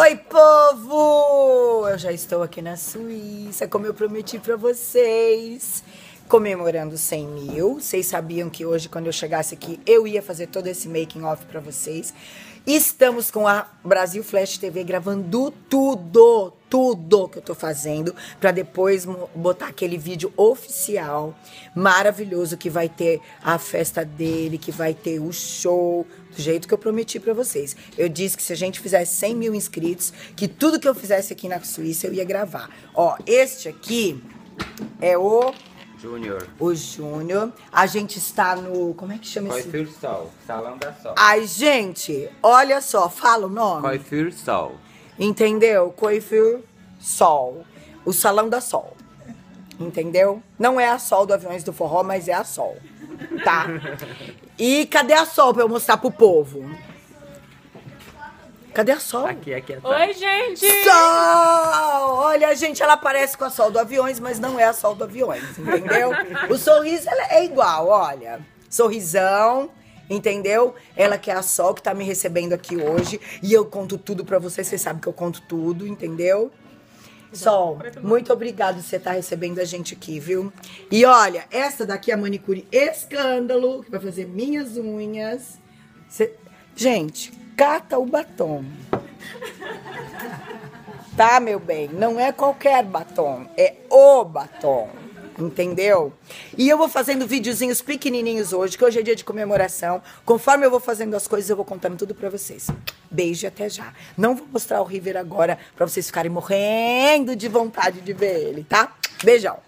Oi, povo! Eu já estou aqui na Suíça, como eu prometi para vocês, comemorando 100 mil. Vocês sabiam que hoje, quando eu chegasse aqui, eu ia fazer todo esse making off para vocês. Estamos com a Brasil Flash TV gravando tudo, tudo que eu tô fazendo para depois botar aquele vídeo oficial maravilhoso que vai ter a festa dele, que vai ter o show, do jeito que eu prometi para vocês. Eu disse que se a gente fizesse 100 mil inscritos, que tudo que eu fizesse aqui na Suíça eu ia gravar. Ó, este aqui é o Júnior. O Júnior. A gente está no. Como é que chama esse? Sol. Salão da Sol. Ai, gente, olha só, fala o nome. Coiffure Sol. Entendeu? Coiffure Sol. O Salão da Sol. Entendeu? Não é a Sol do Aviões do Forró, mas é a Sol. Tá? E cadê a Sol pra eu mostrar pro povo? Cadê a Sol? Aqui, aqui atrás. Oi, gente! Sol! Olha, gente, ela parece com a Sol do Aviões, mas não é a Sol do Aviões, entendeu? o sorriso ela é igual, olha. Sorrisão, entendeu? Ela que é a Sol que tá me recebendo aqui hoje. E eu conto tudo pra vocês, vocês sabem que eu conto tudo, entendeu? Sol, muito obrigado por você estar recebendo a gente aqui, viu? E olha, essa daqui é a manicure Escândalo, que vai fazer minhas unhas. Cê- Gente, cata o batom. Tá, meu bem? Não é qualquer batom, é o batom. Entendeu? E eu vou fazendo videozinhos pequenininhos hoje, que hoje é dia de comemoração. Conforme eu vou fazendo as coisas, eu vou contando tudo pra vocês. Beijo e até já. Não vou mostrar o River agora pra vocês ficarem morrendo de vontade de ver ele, tá? Beijão.